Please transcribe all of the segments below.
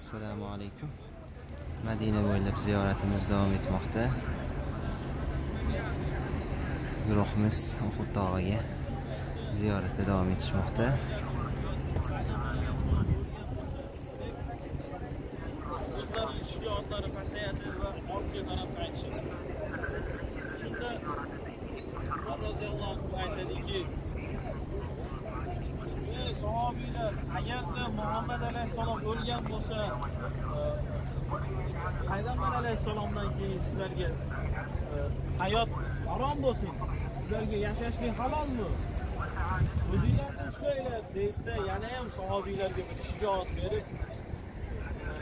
assalomu alaykum. Madina bo'ylab ziyoratimiz davom etmoqda. Guruhimiz uhud tog'iga ziyoratda davom etishmoqda. Shijoatlari pasayadi va ortga qarab qaytishadi shunda umar roziyallohu anhu aytadiki ey sahobiylar agarda muhammad alayhissalom o'lgan bo'lsa e, payg'ambar alayhissalomdan keyin sizlarga e, hayot harom bo'lsin sizlarga yashashlik halolmi? O'zinglarni ushlanglar deydida yana ham sahobiylarga bir shijoat berib e,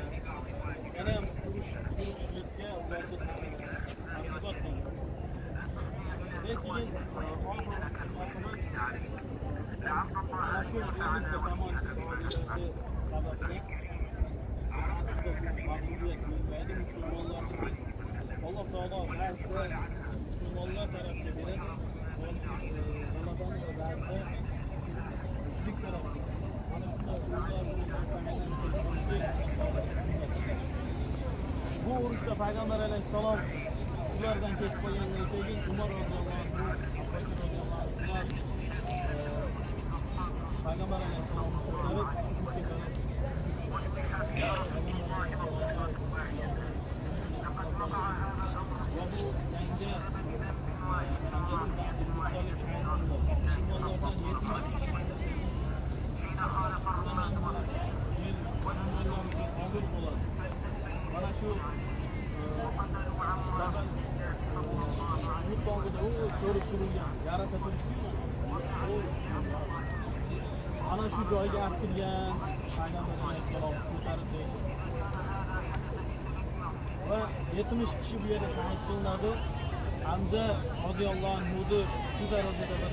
yana ham urush urushlikka ularni Allah Teala Mers'te Müslümanlar taraflı biri Ramazan'ın özellikle müşrik taraflı Hani şurada Bu oruçta Peygamber Aleyhisselam sulardan geçip bayanlar değil, Umar radıyallahu anh, Abdülhamid radıyallahu anh, Peygamber aleyhisselamın kutları, ve bu denge Müslümanlardan 70 kişi zamanında bir Müslümanlardan ağır olan Bana şu yarata turibdiku ana shu joyga olib kelgan payg'ambar alayhissalom va yetmish kishi bu yerda shahid qilinadi hamza roziyallohu anhuni shu darajada bir